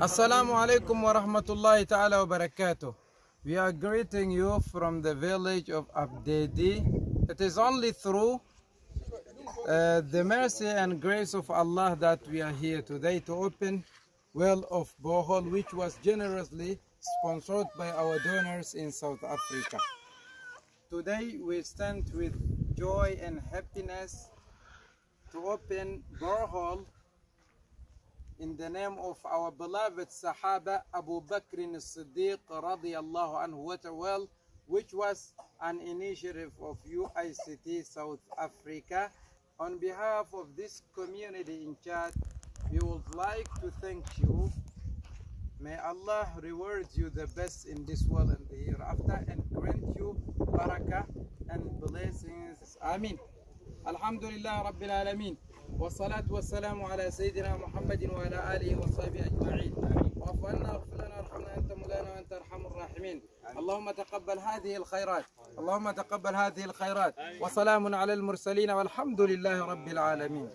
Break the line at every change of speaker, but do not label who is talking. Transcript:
Assalamu alaikum wa rahmatullahi ta'ala wa barakatuh. We are greeting you from the village of Abou Didi. It is only through uh, the mercy and grace of Allah that we are here today to open well of borehole, which was generously sponsored by our donors in South Africa. Today we stand with joy and happiness to open borehole in the name of our beloved Sahaba Abu Bakr as-Siddiq radiyallahu anhu well which was an initiative of UICT South Africa. On behalf of this community in Chad we would like to thank you. May Allah reward you the best in this world and the hereafter and grant you barakah and blessings. Amin. Alhamdulillah Rabbil Alameen والصلاة والسلام على سيدنا محمد وعلى آله وصحبه أجمعين. واعف عنا واغفر لنا وارحمنا أنت مولانا وأنت أرحم الراحمين. اللهم تقبل هذه الخيرات. اللهم تقبل هذه الخيرات. وسلام على المرسلين والحمد لله رب العالمين.